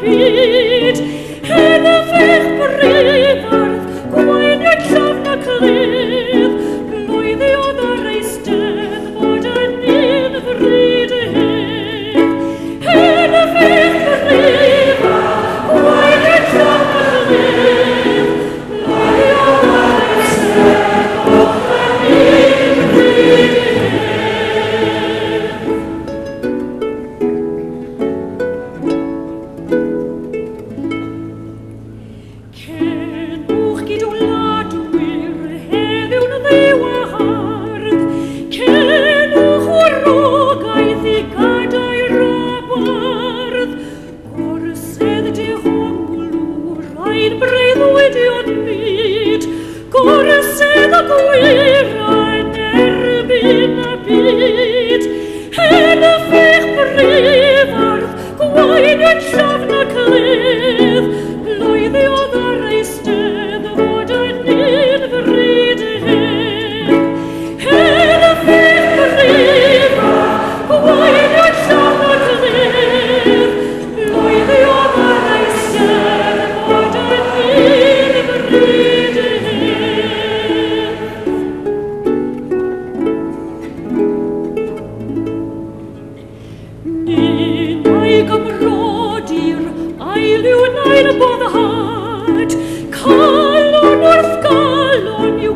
be. 送一个。Colon, Colon, you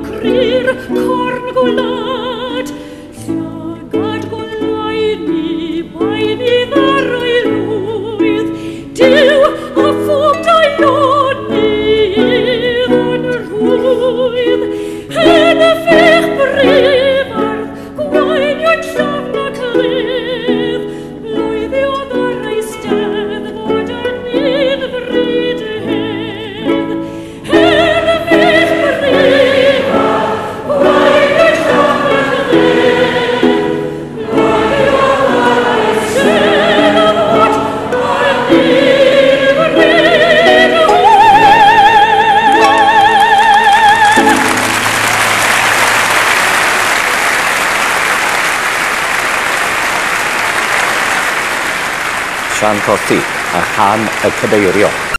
Sian Corti a rhan y cadeirio.